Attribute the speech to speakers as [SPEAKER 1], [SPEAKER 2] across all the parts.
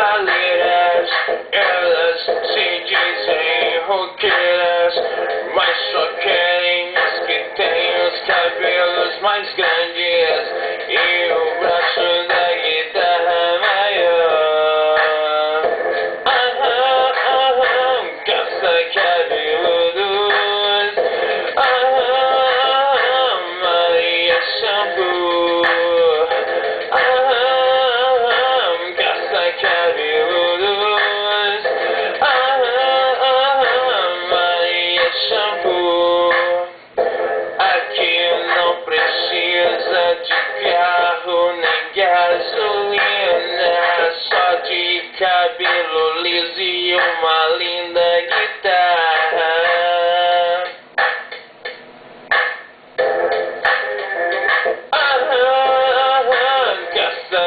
[SPEAKER 1] caneiras, elas se dizem roqueiras, mas só querem os que têm os cabelos mais grandes. cabelo liso e uma linda guitarra. Arranca ah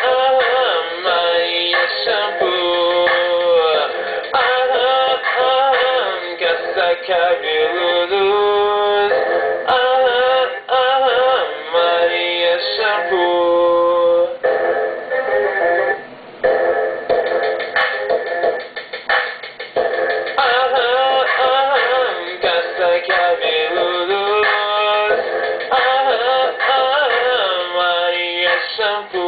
[SPEAKER 1] ah, Maria Shampoo. Arranca essa cabeludo. tiempo